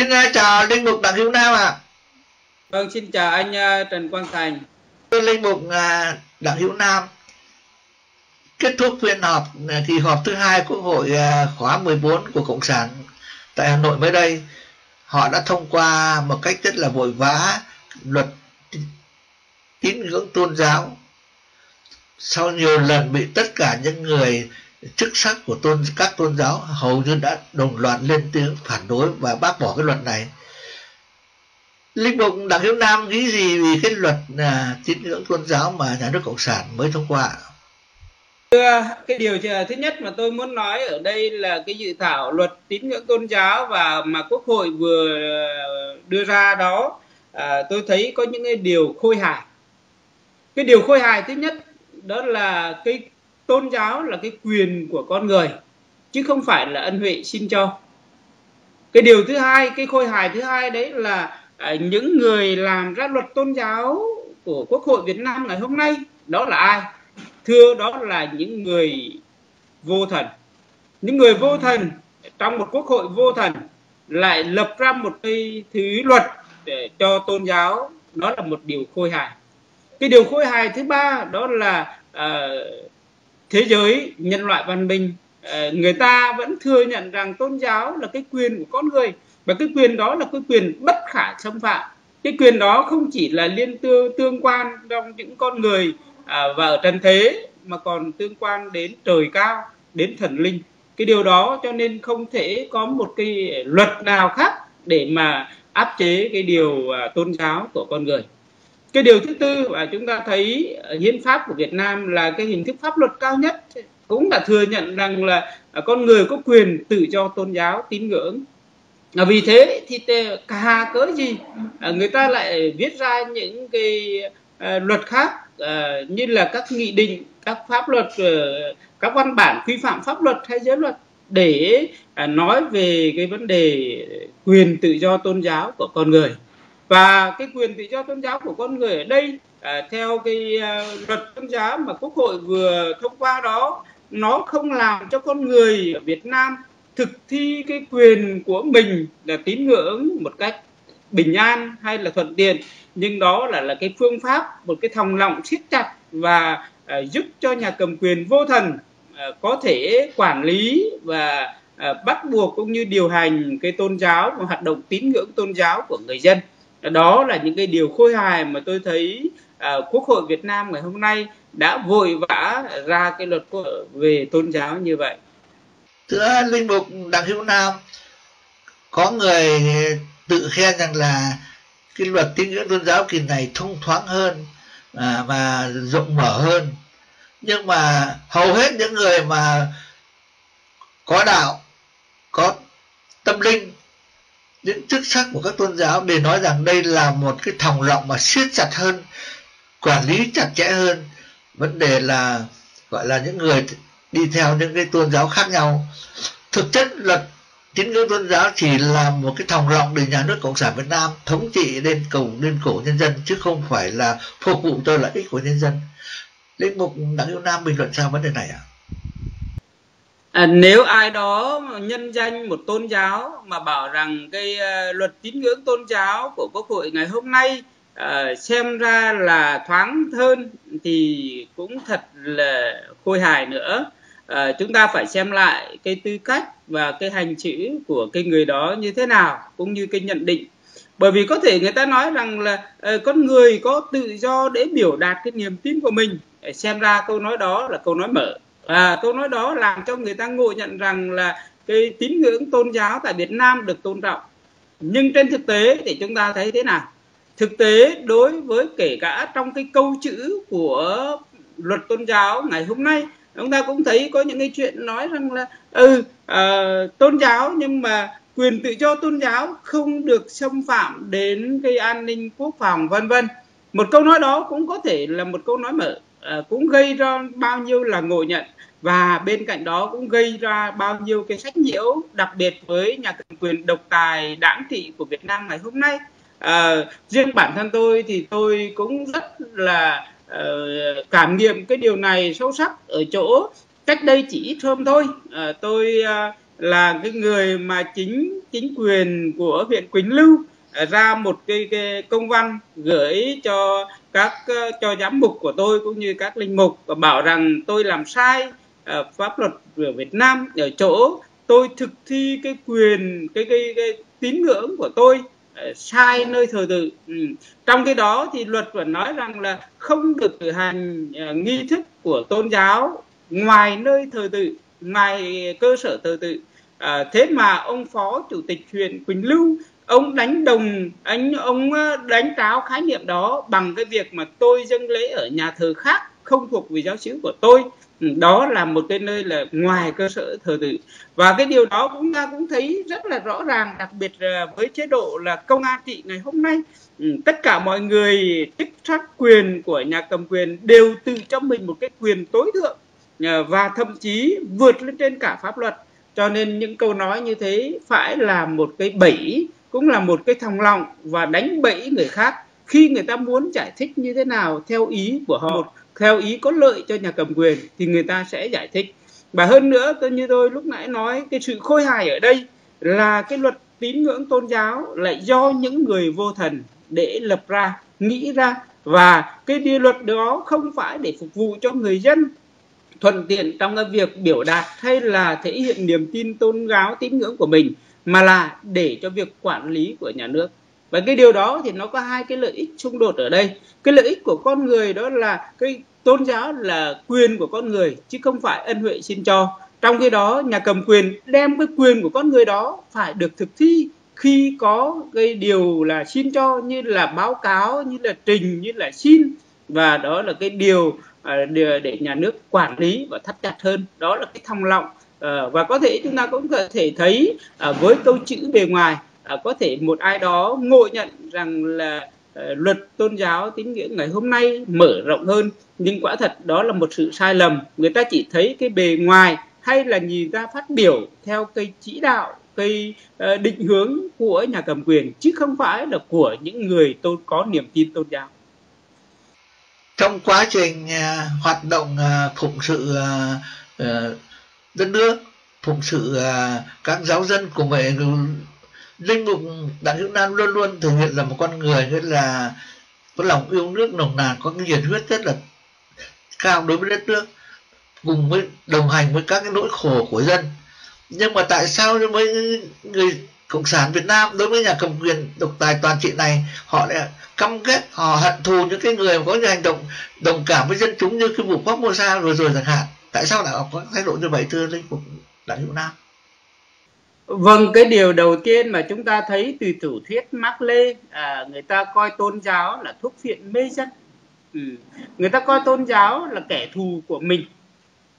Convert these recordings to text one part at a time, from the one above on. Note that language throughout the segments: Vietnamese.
Xin à, chào Linh Mục Đặng Hữu Nam ạ. À. Vâng, xin chào anh à, Trần Quang Thành. Linh Mục à, Đặng Hữu Nam. Kết thúc phiên họp à, kỳ họp thứ hai Quốc hội à, khóa 14 của Cộng sản tại Hà Nội mới đây, họ đã thông qua một cách rất là vội vã luật tín ngưỡng tôn giáo sau nhiều lần bị tất cả những người chức sắc của tôn các tôn giáo hầu như đã đồng loạt lên tiếng phản đối và bác bỏ cái luật này linh mục đặng hiếu nam nghĩ gì vì cái luật là tín ngưỡng tôn giáo mà nhà nước cộng sản mới thông qua? Cái điều thứ nhất mà tôi muốn nói ở đây là cái dự thảo luật tín ngưỡng tôn giáo và mà quốc hội vừa đưa ra đó à, tôi thấy có những cái điều khôi hài. Cái điều khôi hài thứ nhất đó là cái tôn giáo là cái quyền của con người chứ không phải là ân huệ xin cho. Cái điều thứ hai cái khôi hài thứ hai đấy là à, những người làm ra luật tôn giáo của quốc hội Việt Nam ngày hôm nay đó là ai? Thưa đó là những người vô thần. Những người vô thần trong một quốc hội vô thần lại lập ra một cái thứ luật để cho tôn giáo đó là một điều khôi hài. Cái điều khôi hài thứ ba đó là uh, thế giới nhân loại văn minh. Uh, người ta vẫn thừa nhận rằng tôn giáo là cái quyền của con người và cái quyền đó là cái quyền bất khả xâm phạm. Cái quyền đó không chỉ là liên tương tương quan trong những con người à, và ở trần thế mà còn tương quan đến trời cao đến thần linh. Cái điều đó cho nên không thể có một cái luật nào khác để mà áp chế cái điều à, tôn giáo của con người. Cái điều thứ tư và chúng ta thấy hiến pháp của Việt Nam là cái hình thức pháp luật cao nhất cũng đã thừa nhận rằng là con người có quyền tự do tôn giáo tín ngưỡng à, vì thế thì cả cớ gì à, người ta lại viết ra những cái à, luật khác à, như là các nghị định các pháp luật à, các văn bản quy phạm pháp luật hay giới luật để à, nói về cái vấn đề quyền tự do tôn giáo của con người. Và cái quyền tự do tôn giáo của con người ở đây à, theo cái à, luật tôn giáo mà quốc hội vừa thông qua đó nó không làm cho con người ở Việt Nam thực thi cái quyền của mình là tín ngưỡng một cách bình an hay là thuận tiện nhưng đó là là cái phương pháp một cái thòng lọng siết chặt và à, giúp cho nhà cầm quyền vô thần à, có thể quản lý và à, bắt buộc cũng như điều hành cái tôn giáo và hoạt động tín ngưỡng tôn giáo của người dân. Đó là những cái điều khôi hài mà tôi thấy à, quốc hội Việt Nam ngày hôm nay đã vội vã ra cái luật về tôn giáo như vậy thưa linh mục đặng hữu nam có người tự khen rằng là cái luật tín ngưỡng tôn giáo kỳ này thông thoáng hơn à, và rộng mở hơn. Nhưng mà hầu hết những người mà có đạo có tâm linh những chức sắc của các tôn giáo để nói rằng đây là một cái thòng lọng mà siết chặt hơn quản lý chặt chẽ hơn. Vấn đề là gọi là những người đi theo những cái tôn giáo khác nhau. Thực chất luật tín ngưỡng tôn giáo chỉ là một cái thòng lọng để nhà nước cộng sản việt nam thống trị lên cầu lên cổ nhân dân chứ không phải là phục vụ cho lợi ích của nhân dân. Linh mục đặng yêu nam bình luận sao vấn đề này ạ? À? À, nếu ai đó nhân danh một tôn giáo mà bảo rằng cái uh, luật tín ngưỡng tôn giáo của quốc hội ngày hôm nay uh, xem ra là thoáng hơn thì cũng thật là khôi hài nữa à, chúng ta phải xem lại cái tư cách và cái hành chữ của cái người đó như thế nào cũng như cái nhận định. Bởi vì có thể người ta nói rằng là uh, con người có tự do để biểu đạt cái niềm tin của mình. Xem ra câu nói đó là câu nói mở. Và câu nói đó làm cho người ta ngộ nhận rằng là cái tín ngưỡng tôn giáo tại Việt Nam được tôn trọng. Nhưng trên thực tế thì chúng ta thấy thế nào? Thực tế đối với kể cả trong cái câu chữ của luật tôn giáo ngày hôm nay chúng ta cũng thấy có những cái chuyện nói rằng là ừ uh, tôn giáo nhưng mà quyền tự do tôn giáo không được xâm phạm đến cái an ninh quốc phòng vân vân. Một câu nói đó cũng có thể là một câu nói mở uh, ờ, cũng gây ra bao nhiêu là ngộ nhận và bên cạnh đó cũng gây ra bao nhiêu cái sách nhiễu đặc biệt với nhà cầm quyền độc tài đảng thị của Việt Nam ngày hôm nay. À, riêng bản thân tôi thì tôi cũng rất là uh, cảm nghiệm cái điều này sâu sắc ở chỗ cách đây chỉ ít hôm thôi. Ờ, tôi uh, là cái người mà chính chính quyền của huyện Quỳnh Lưu ra một cái, cái công văn gửi cho các cho giám mục của tôi cũng như các linh mục và bảo rằng tôi làm sai uh, pháp luật của Việt Nam. Ở chỗ tôi thực thi cái quyền cái cái, cái tín ngưỡng của tôi. Ờ, sai nơi thờ tự. Ừ. trong cái đó thì luật vẫn nói rằng là không được cử hành uh, nghi thức của tôn giáo ngoài nơi thờ tự ngoài cơ sở thờ tự. À, thế mà ông phó chủ tịch huyện Quỳnh Lưu ông đánh đồng anh ông đánh tráo khái niệm đó bằng cái việc mà tôi dâng lễ ở nhà thờ khác không thuộc về giáo xứ của tôi. Ừ, đó là một cái nơi là ngoài cơ sở thờ tự. Và cái điều đó chúng ta cũng thấy rất là rõ ràng, đặc biệt với chế độ là công an trị ngày hôm nay. Ừ, tất cả mọi người chức trách quyền của nhà cầm quyền đều tự cho mình một cái quyền tối thượng ờ, và thậm chí vượt lên trên cả pháp luật. Cho nên những câu nói như thế phải là một cái bẫy, cũng là một cái thòng lọng và đánh bẫy người khác khi người ta muốn giải thích như thế nào theo ý của họ theo ý có lợi cho nhà cầm quyền thì người ta sẽ giải thích. Và hơn nữa tôi như tôi lúc nãy nói, cái sự khôi hài ở đây là cái luật tín ngưỡng tôn giáo lại do những người vô thần để lập ra, nghĩ ra. Và cái điều luật đó không phải để phục vụ cho người dân thuận tiện trong cái việc biểu đạt hay là thể hiện niềm tin tôn giáo, tín ngưỡng của mình, mà là để cho việc quản lý của nhà nước và cái điều đó thì nó có hai cái lợi ích xung đột ở đây. Cái lợi ích của con người đó là cái tôn giáo là quyền của con người, chứ không phải ân huệ xin cho. Trong khi đó, nhà cầm quyền đem cái quyền của con người đó phải được thực thi khi có cái điều là xin cho, như là báo cáo, như là trình, như là xin. Và đó là cái điều à, để nhà nước quản lý và thắt chặt hơn. Đó là cái thòng lọng ờ, và có thể chúng ta cũng có thể thấy à, với câu chữ bề ngoài À, có thể một ai đó ngộ nhận rằng là ờ, luật tôn giáo tín ngưỡng ngày hôm nay mở rộng hơn nhưng quả thật đó là một sự sai lầm. Người ta chỉ thấy cái bề ngoài hay là nhìn ra phát biểu theo cây chỉ đạo cây ờ, định hướng của nhà cầm quyền chứ không phải là của những người tôn có niềm tin tôn giáo. Trong quá trình uh, hoạt động uh, phụng sự uh, uh, đất nước phụng sự uh, các giáo dân cùng vậy linh mục đặng hữu nam luôn luôn thể hiện là một con người rất là có lòng yêu nước, nồng nàn, có cái nhiệt huyết rất là cao đối với đất nước, cùng với đồng hành với các cái nỗi khổ của dân. Nhưng mà tại sao với người cộng sản việt nam đối với nhà cầm quyền độc tài toàn trị này, họ lại căm ghét, họ hận thù những cái người có những hành động đồng cảm với dân chúng như cái vụ quốc mô sa vừa rồi chẳng hạn? Tại sao lại có thái độ như vậy, thưa linh mục Đặng hữu nam? Vâng, cái điều đầu tiên mà chúng ta thấy từ tiểu thuyết Mác Lê, à, người ta coi tôn giáo là thuốc phiện mê dân. Ừ. Người ta coi tôn giáo là kẻ thù của mình.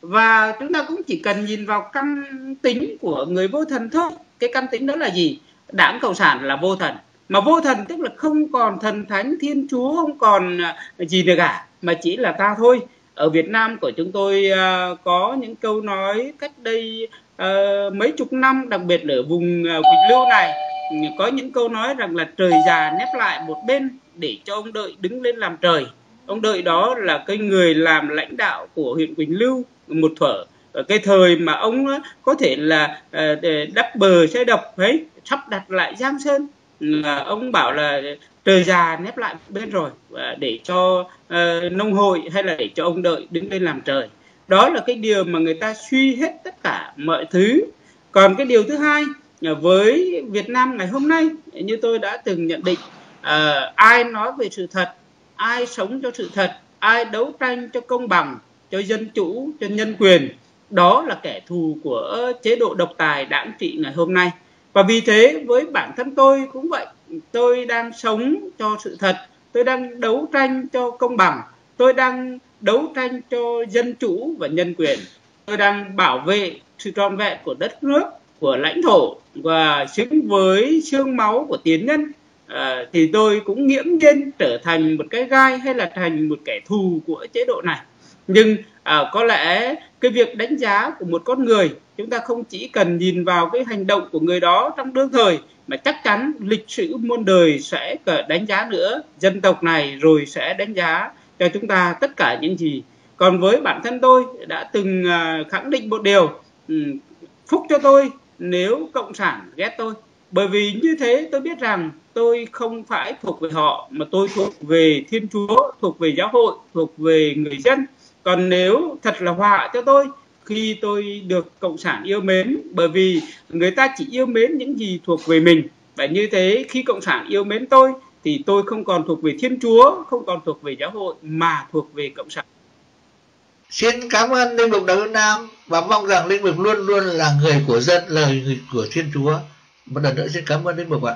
Và chúng ta cũng chỉ cần nhìn vào căn tính của người vô thần thôi. Cái căn tính đó là gì? Đảng Cộng sản là vô thần mà vô thần tức là không còn thần thánh thiên chúa không còn à, gì nữa cả mà chỉ là ta thôi ở Việt Nam của chúng tôi uh, có những câu nói cách đây uh, mấy chục năm đặc biệt ở vùng uh, Quỳnh Lưu này có những câu nói rằng là trời già nép lại một bên để cho ông đợi đứng lên làm trời. Ông đợi đó là cái người làm lãnh đạo của huyện Quỳnh Lưu một thuở. Ở cái thời mà ông ờ, có thể là đắp bờ xe độc ấy sắp đặt lại Giang Sơn là ông bảo là trời già nép lại bên rồi để cho nông hội hay là để cho ông đợi đứng lên làm trời đó là cái điều mà người ta suy hết tất cả mọi thứ. Còn cái điều thứ hai à, với Việt Nam ngày hôm nay như tôi đã từng nhận định à, ai nói về sự thật ai sống cho sự thật ai đấu tranh cho công bằng cho dân chủ cho nhân quyền đó là kẻ thù của chế độ độc tài đảng trị ngày hôm nay. Và vì thế với bản thân tôi cũng vậy. Tôi đang sống cho sự thật tôi đang đấu tranh cho công bằng tôi đang đấu tranh cho dân chủ và nhân quyền. Tôi đang bảo vệ sự trọn vẹn của đất nước của lãnh thổ và xứng với xương máu của tiến nhân. À, thì tôi cũng nghiễm nhiên trở thành một cái gai hay là thành một kẻ thù của chế độ này. Nhưng à, có lẽ cái việc đánh giá của một con người chúng ta không chỉ cần nhìn vào cái hành động của người đó trong đương thời mà chắc chắn lịch sử muôn đời sẽ đánh giá nữa. Dân tộc này rồi sẽ đánh giá cho chúng ta tất cả những gì. Còn với bản thân tôi đã từng à, khẳng định một điều ừ, phúc cho tôi nếu cộng sản ghét tôi. Bởi vì như thế tôi biết rằng tôi không phải thuộc về họ, mà tôi thuộc về thiên chúa, thuộc về giáo hội, thuộc về người dân. Còn nếu thật là họa cho tôi khi tôi được cộng sản yêu mến, bởi vì người ta chỉ yêu mến những gì thuộc về mình. Và như thế khi cộng sản yêu mến tôi thì tôi không còn thuộc về thiên chúa, không còn thuộc về giáo hội, mà thuộc về cộng sản. Xin cảm ơn linh mục đạo nam và mong rằng linh mục luôn luôn là người của dân lời người của thiên chúa. Một lần nữa xin cảm ơn linh mục ạ.